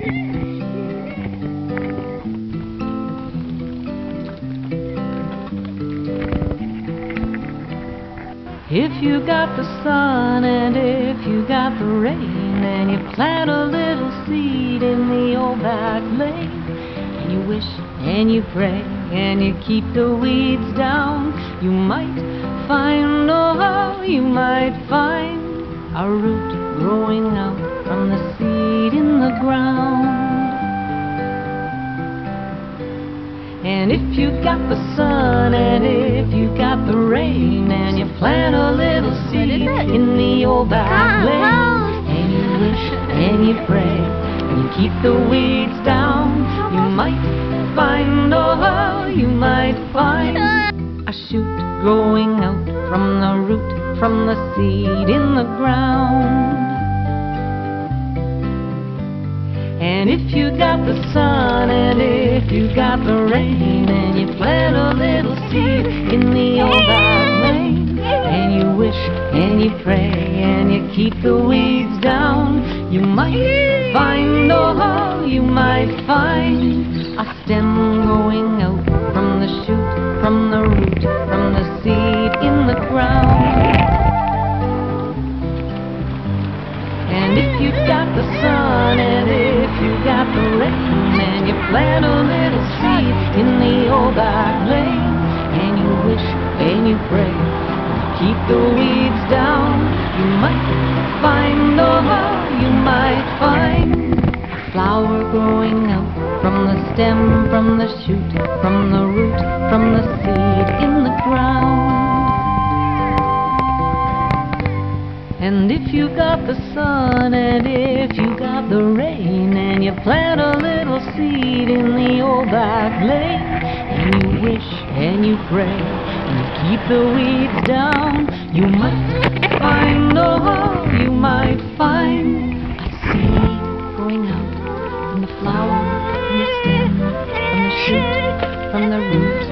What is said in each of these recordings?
If you got the sun and if you got the rain and you plant a little seed in the old back lane. And you wish and you pray and you keep the weeds down, you might find, oh, you might find a root growing out from the seed the ground. And if you got the sun and if you got the rain and you plant a little seed in the old back lane and you wish and you pray and you keep the weeds down, you might find, oh, you might find a shoot growing out from the root, from the seed in the ground. And if you got the sun and if you got the rain and you plant a little seed in the old back lane and you wish and you pray and you keep the weeds down, you might find, oh, you might find a stem growing out from the shoot, from the root, from the seed in the ground. And if you got the sun plant a little seed in the old back lane and you wish and you pray? Keep the weeds down, you might find, oh, you might find flower growing out from the stem, from the shoot, from the root, from the seed in the ground. And if you got the sun and if you got the rain and you plant a seed in the old back lane. And you wish and you pray and you keep the weeds down, you might find, oh, you might find. A seed growing out from the flower, from the stem, from the shoot, from the root,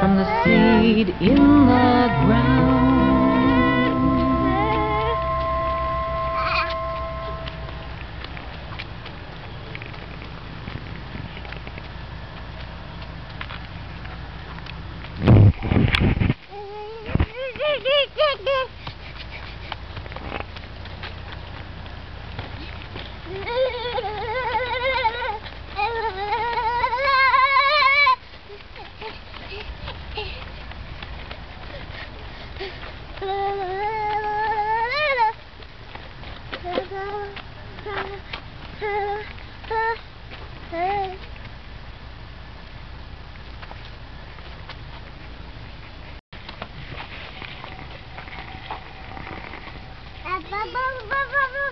from the seed in the ground. Bubble, bubble, bubble.